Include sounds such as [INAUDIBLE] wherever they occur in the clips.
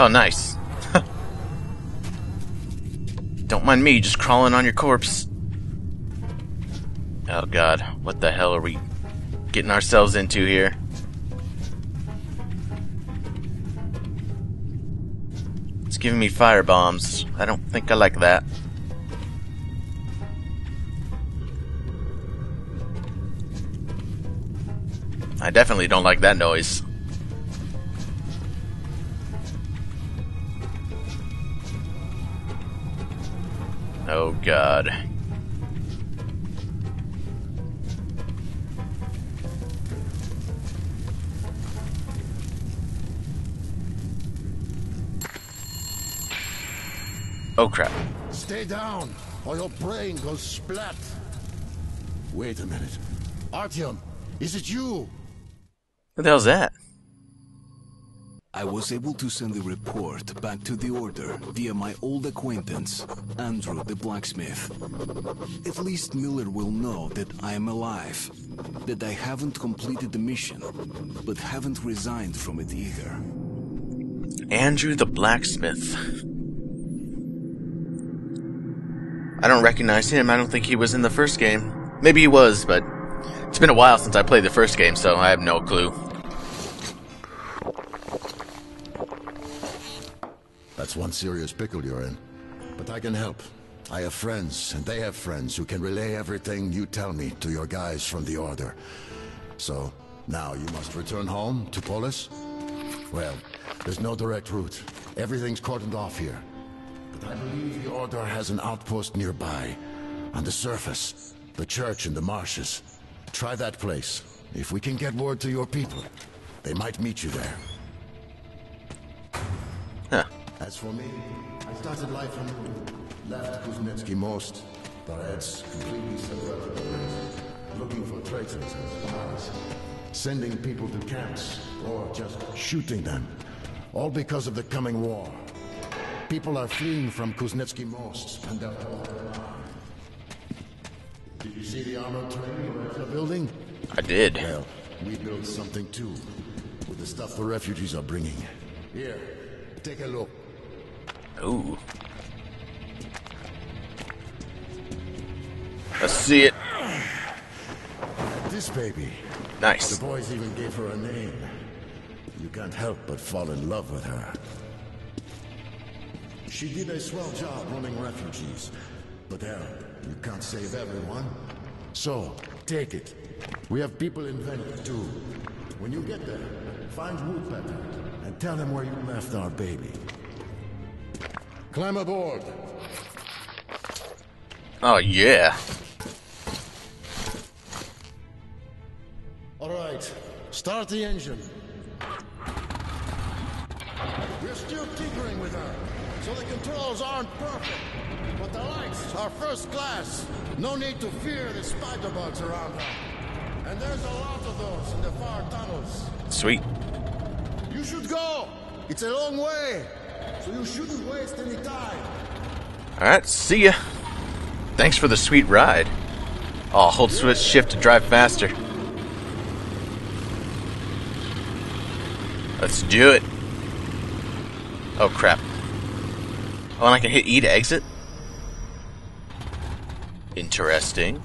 Oh, nice. [LAUGHS] Don't mind me just crawling on your corpse. Oh god, what the hell are we getting ourselves into here? It's giving me fire bombs. I don't think I like that. I definitely don't like that noise. Oh god. Oh crap. Stay down, or your brain goes splat. Wait a minute. Artyom, is it you? What the hell's that? I was able to send the report back to the Order via my old acquaintance, Andrew the blacksmith. At least Miller will know that I am alive, that I haven't completed the mission, but haven't resigned from it either. Andrew the blacksmith. I don't recognize him. I don't think he was in the first game. Maybe he was, but it's been a while since I played the first game, so I have no clue. That's one serious pickle you're in. But I can help. I have friends, and they have friends who can relay everything you tell me to your guys from the Order. So, now you must return home to Polis? Well, there's no direct route. Everything's cordoned off here. But I believe the Order has an outpost nearby. On the surface. The church in the marshes. Try that place. If we can get word to your people, they might meet you there. As for me, I started life anew. Left Kuznetsky Most. The Reds completely subverted the. Looking for traitors and spies. Sending people to camps, or just shooting them. All because of the coming war. People are fleeing from Kuznetsky Most, and they're all alive. Did you see the armored train the building? I did. Well, we built something too. With the stuff the refugees are bringing. Here, take a look. Ooh. Let's see it. This baby. Nice. The boys even gave her a name. You can't help but fall in love with her. She did a swell job running refugees. But hell, you can't save everyone. So, take it. We have people in Venice too. When you get there, find Woodpecker and tell him where you left our baby. Climb aboard. Oh, yeah. All right, start the engine. We're still tinkering with her, so the controls aren't perfect. But the lights are first class. No need to fear the spider bugs around her. And there's a lot of those in the far tunnels. Sweet. You should go. It's a long way, so you shouldn't waste any time. Alright, see ya. Thanks for the sweet ride. Oh, hold switch shift to drive faster. Let's do it. Oh crap. Oh, and I can hit E to exit? Interesting.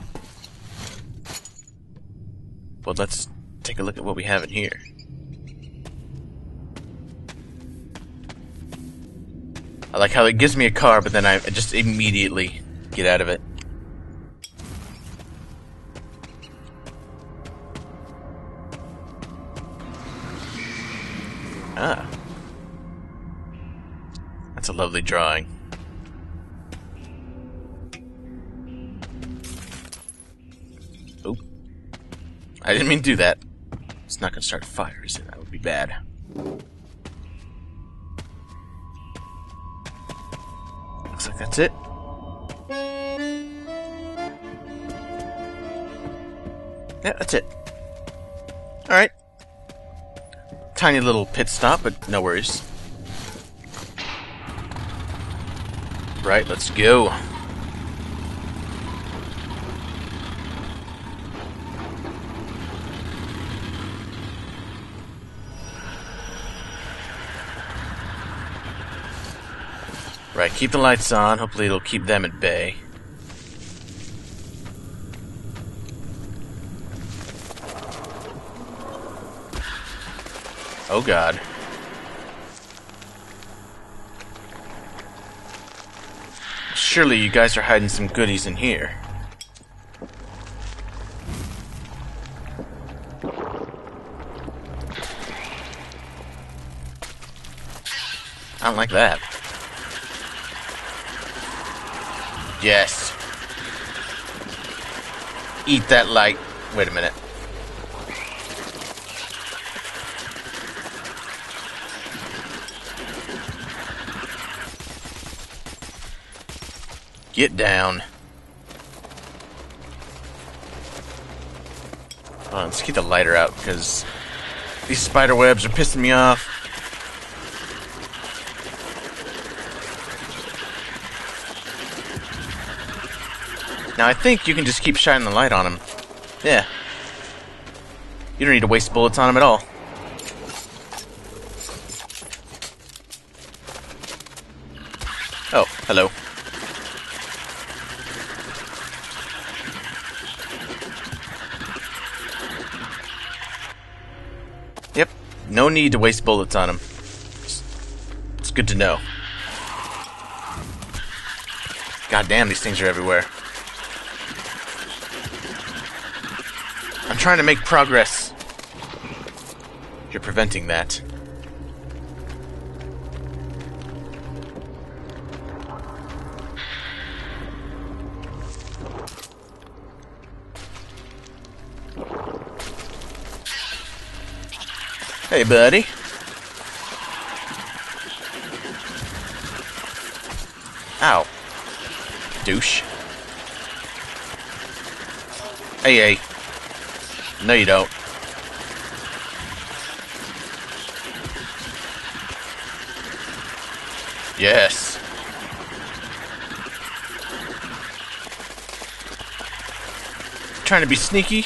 Well, let's take a look at what we have in here. I like how it gives me a car, but then I just immediately get out of it. Ah. That's a lovely drawing. Oop. I didn't mean to do that. It's not gonna start a fire, is it? That would be bad. That's it. Yeah, that's it. Alright. Tiny little pit stop, but no worries. Right, let's go. I keep the lights on, hopefully it'll keep them at bay. Oh god. Surely you guys are hiding some goodies in here. I don't like that. Yes. Eat that light. Wait a minute. Get down. Let's get the lighter out because these spider webs are pissing me off. Now I think you can just keep shining the light on him. Yeah. You don't need to waste bullets on him at all. Oh, hello. Yep, no need to waste bullets on him. It's, good to know. God damn, these things are everywhere. Trying to make progress. You're preventing that. Hey, buddy. Ow. Douche. Hey, hey. No, you don't. Yes. Trying to be sneaky?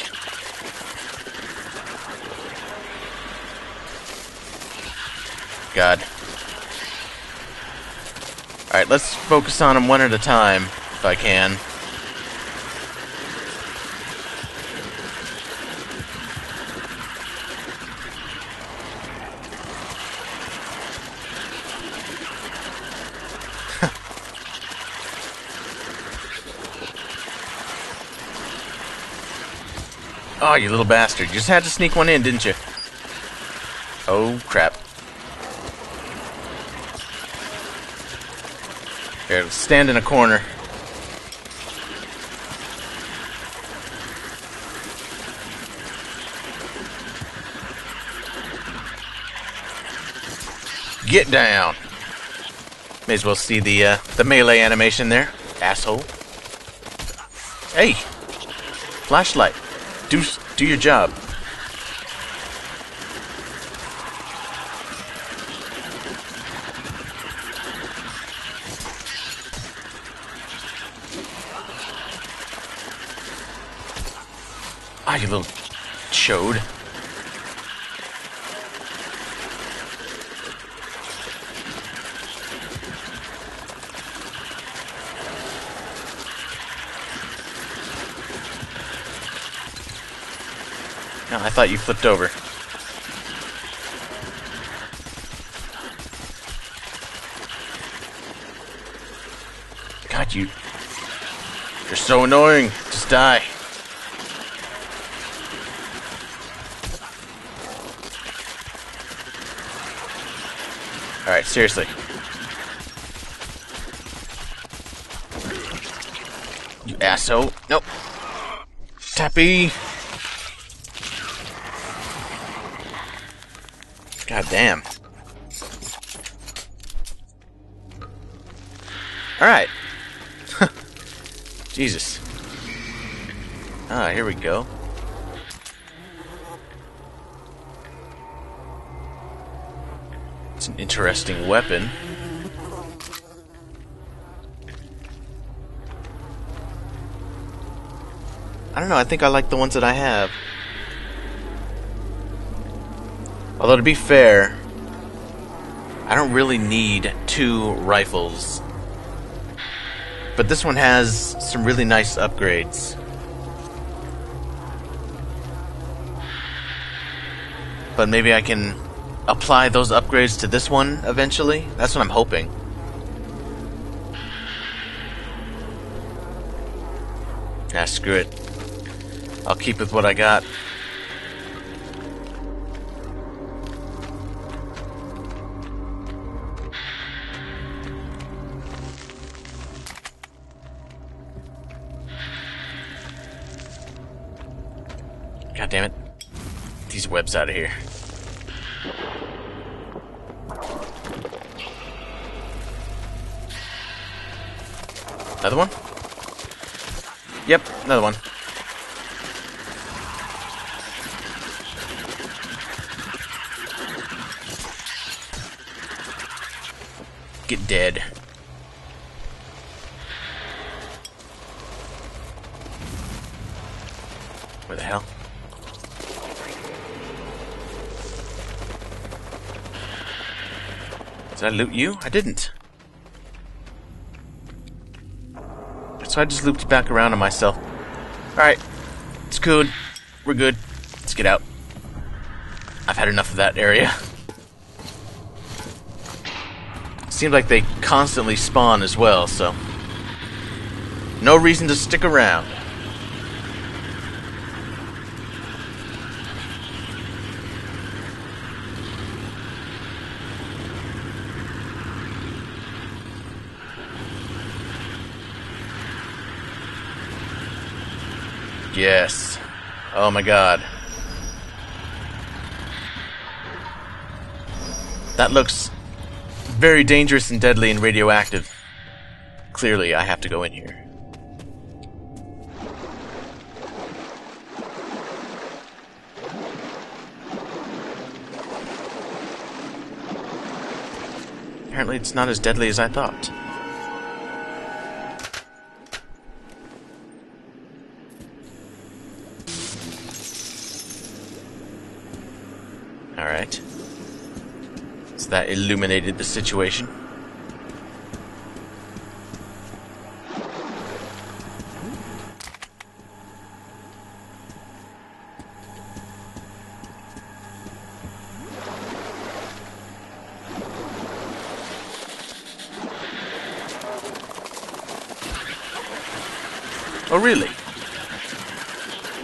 God. Alright, let's focus on them one at a time, if I can. Oh, you little bastard. You just had to sneak one in, didn't you? Oh, crap. Here, stand in a corner. Get down. May as well see the uh, the melee animation there, asshole. Hey, flashlight. Do do your job. Ah, you little chode. I thought you flipped over. God, you... You're so annoying. Just die. Alright, seriously. You asshole. Nope. Tappy. It's an interesting weapon. I don't know, I think I like the ones that I have. Although to be fair, I don't really need two rifles but this one has some really nice upgrades. But maybe I can apply those upgrades to this one eventually? That's what I'm hoping. Ah, screw it. I'll keep with what I got. God damn it. These webs out of here. Another one? Yep, another one. Get dead. Where the hell? Did I loot you? I didn't. I just looped back around on myself. Alright. It's good. We're good. Let's get out. I've had enough of that area. Seems like they constantly spawn as well, so... No reason to stick around. Yes. Oh my god. That looks very dangerous and deadly and radioactive. Clearly, I have to go in here. Apparently, it's not as deadly as I thought. So that illuminated the situation. Oh, really?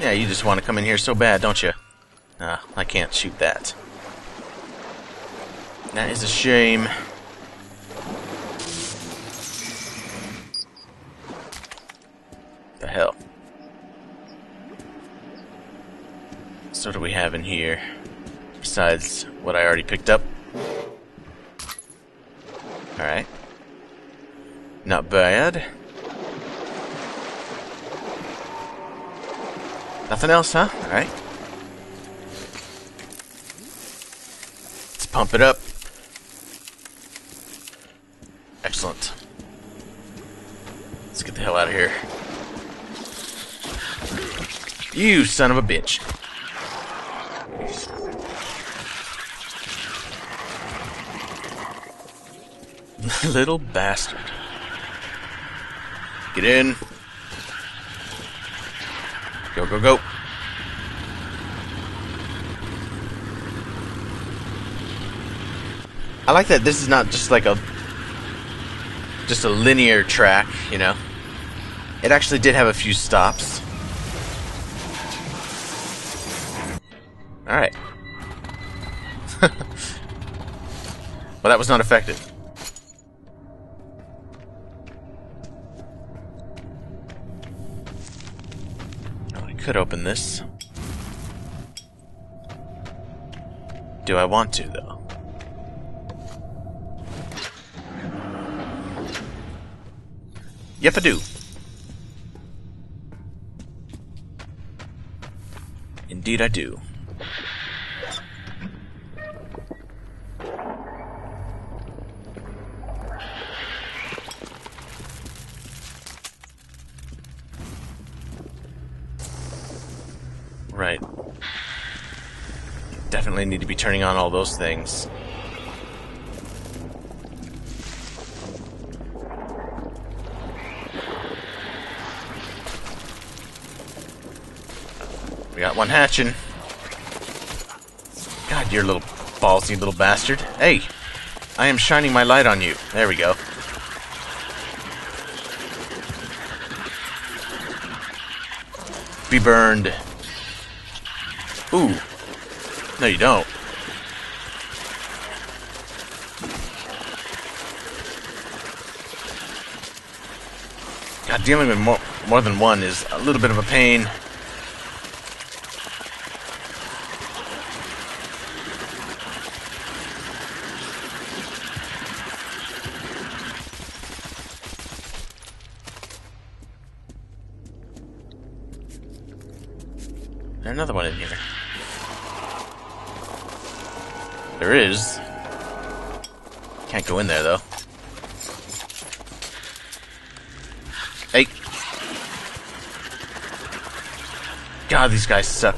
Yeah, you just want to come in here so bad, don't you? Ah, I can't shoot that. That is a shame. The hell? So what do we have in here? Besides what I already picked up? Alright. Not bad. Nothing else, huh? Alright. Let's pump it up. Excellent. Let's get the hell out of here. You son of a bitch. [LAUGHS] Little bastard. Get in. Go, go, go. I like that this is not just like a just a linear track, you know. It actually did have a few stops. Alright. [LAUGHS] well, that was not effective. Oh, I could open this. Do I want to, though? Yep, I do. Indeed, I do. Right. Definitely need to be turning on all those things. One hatching. God, you're little ballsy little bastard. Hey, I am shining my light on you. There we go. Be burned. Ooh. No, you don't. God, dealing with more, more than one is a little bit of a pain. God, these guys suck.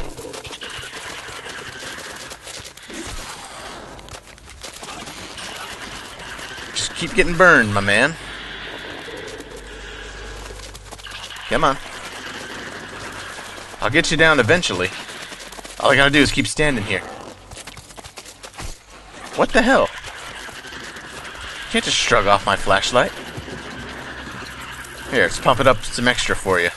Just keep getting burned, my man. Come on. I'll get you down eventually. All I gotta do is keep standing here. What the hell? Can't just shrug off my flashlight. Here, let's pump it up some extra for you.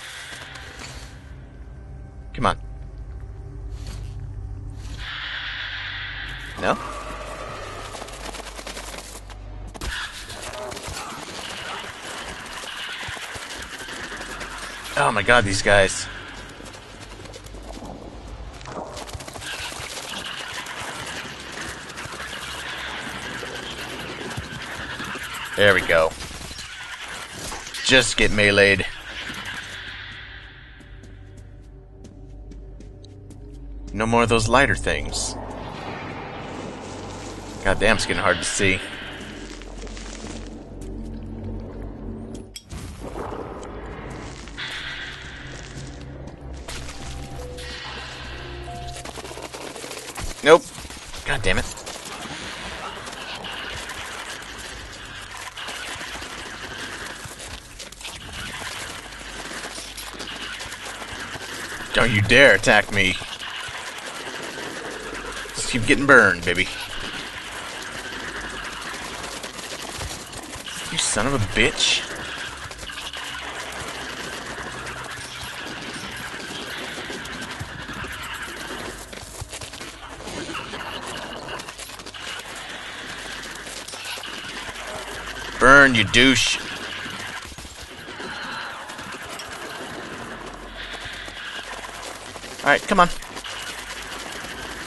Oh my god, these guys. There we go. Just get meleeed. No more of those lighter things. God damn, it's getting hard to see. Dare attack me. Just keep getting burned, baby. You son of a bitch. Burn, you douche. Alright, come on.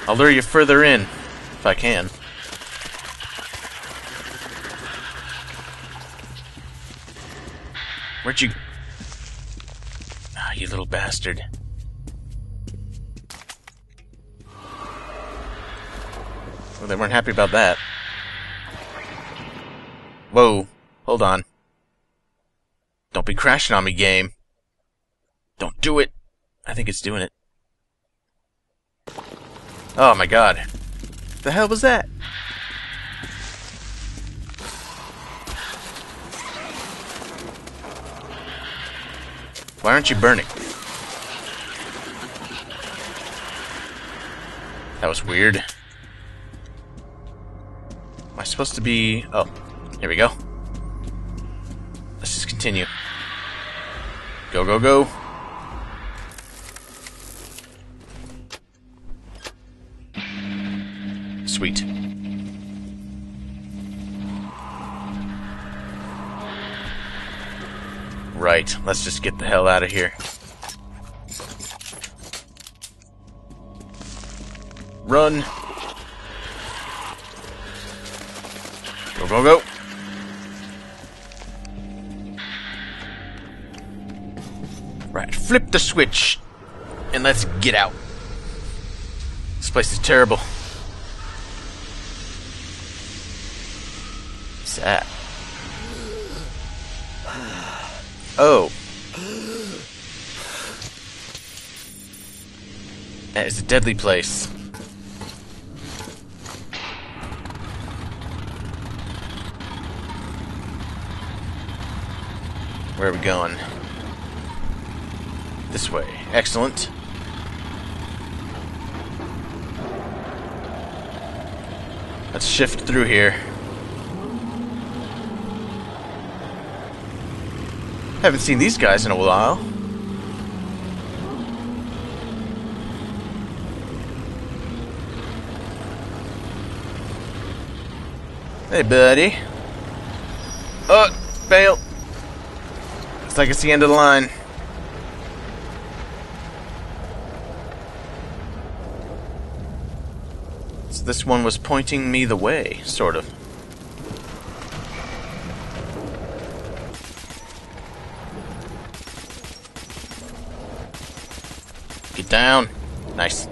I'll lure you further in, if I can. Where'd you... Ah, you little bastard. Well, they weren't happy about that. Whoa, hold on. Don't be crashing on me, game. Don't do it. I think it's doing it. Oh my god. The hell was that? Why aren't you burning? That was weird. Am I supposed to be... Oh, here we go. Let's just continue. Go, go, go. Sweet. Right, let's just get the hell out of here. Run. Go, go, go. Right, flip the switch and let's get out. This place is terrible. Oh. That is a deadly place. Where are we going? This way. Excellent. Let's shift through here. Haven't seen these guys in a while. Hey, buddy. Oh, fail. Looks like it's the end of the line. So this one was pointing me the way, sort of. Down. Nice.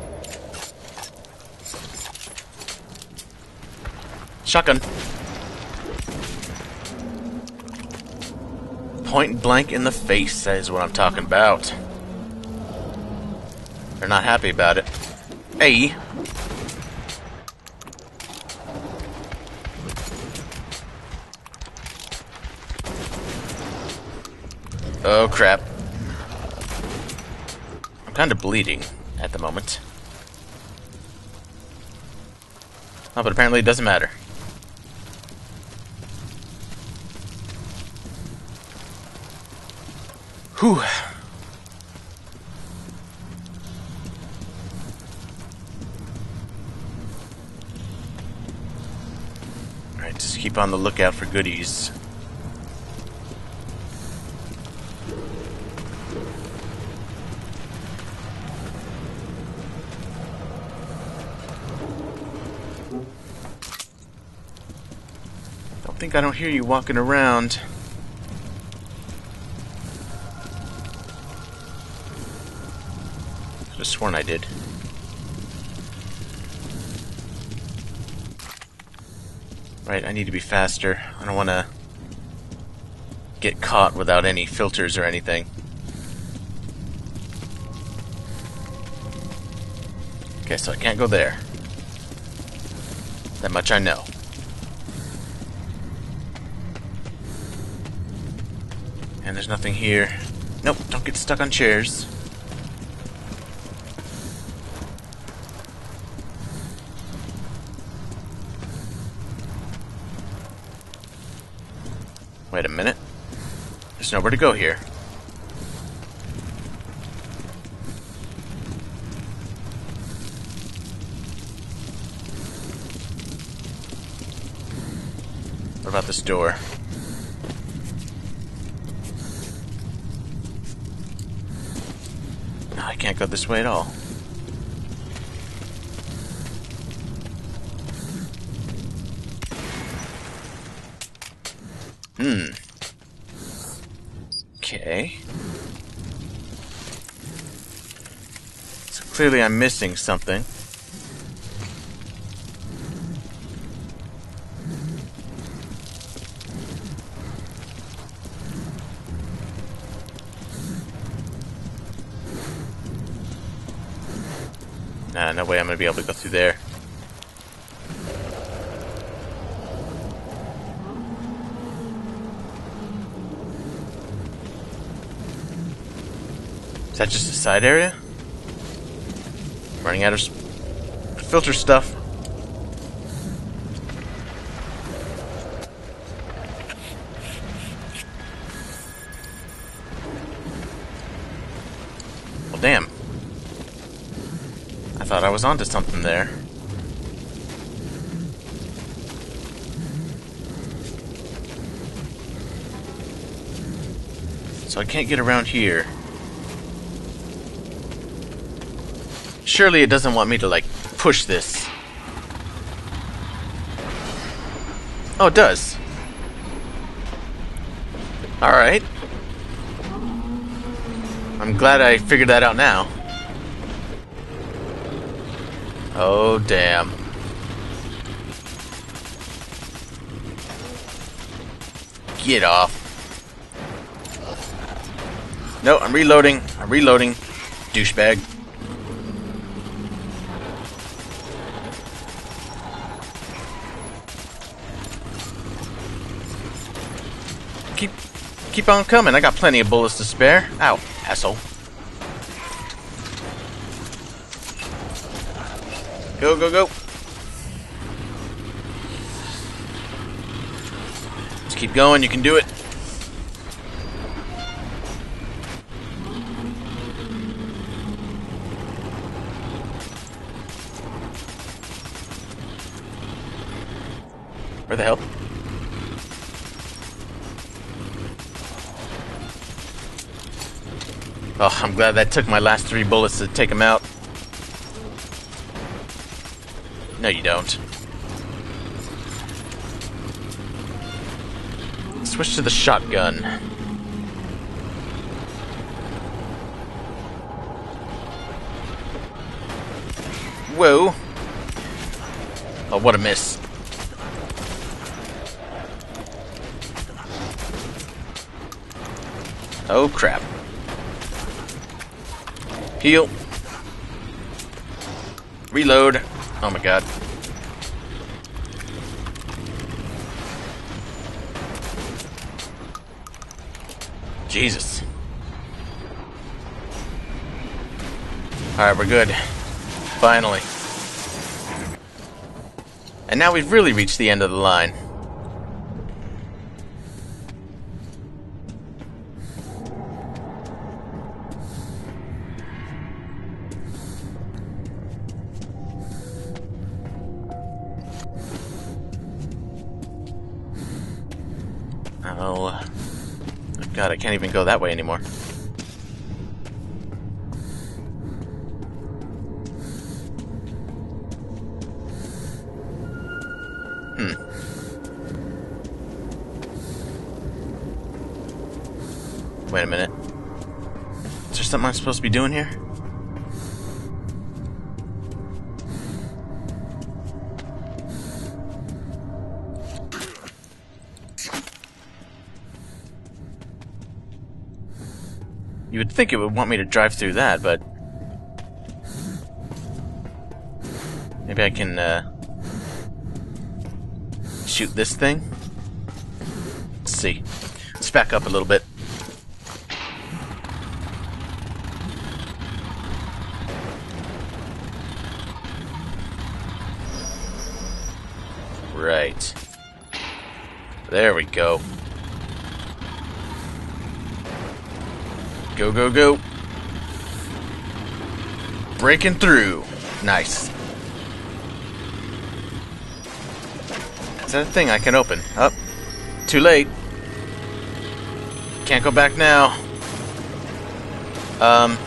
Shotgun. Point blank in the face, that is what I'm talking about. They're not happy about it. Hey. Oh crap. I'm kind of bleeding at the moment. Oh, but apparently it doesn't matter. Whew. Alright, just keep on the lookout for goodies. Think I don't hear you walking around. Could have sworn I did. Right, I need to be faster. I don't want to get caught without any filters or anything. Okay, so I can't go there. That much I know. And there's nothing here. Nope, don't get stuck on chairs. Wait a minute. There's nowhere to go here. What about this door? No, I can't go this way at all. Hmm. Okay. So clearly I'm missing something. Nah, no way I'm gonna be able to go through there. Is that just a side area? I'm running out of filter stuff. Was onto something there. So I can't get around here. Surely it doesn't want me to, like, push this. Oh, it does. Alright. I'm glad I figured that out now. Oh, damn. Get off. No, I'm reloading. I'm reloading. Douchebag. Keep keep on coming. I got plenty of bullets to spare. Ow, asshole. Go, go, go. Let's keep going. You can do it. Where the hell? Oh, I'm glad that took my last three bullets to take him out. No, you don't. Switch to the shotgun. Whoa. Oh, what a miss. Oh, crap. Heal. Reload. Oh my god. Jesus. Alright, we're good. Finally. And now we've really reached the end of the line. Can't even go that way anymore. Hmm. Wait a minute. Is there something I'm supposed to be doing here? You would think it would want me to drive through that, but... Maybe I can, uh... Shoot this thing? Let's see. Let's back up a little bit. Right. There we go. Go, go, go. Breaking through. Nice. Is that a thing I can open? Up. Oh, too late. Can't go back now. Um.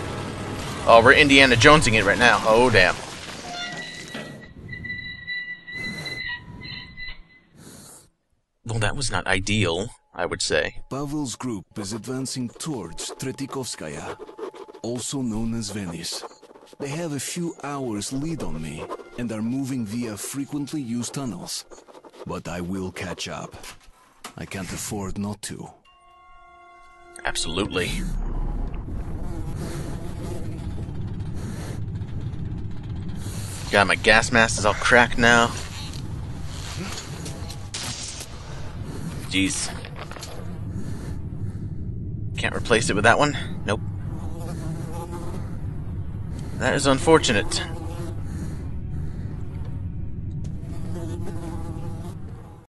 Oh, we're Indiana Jonesing it right now. Oh, damn. Well, that was not ideal, I would say. Pavel's group is advancing towards Tretyakovskaya, also known as Venice. They have a few hours lead on me and are moving via frequently used tunnels. But I will catch up. I can't afford not to. Absolutely. God, my gas mask is all cracked now. Jeez. Can't replace it with that one? Nope. That is unfortunate.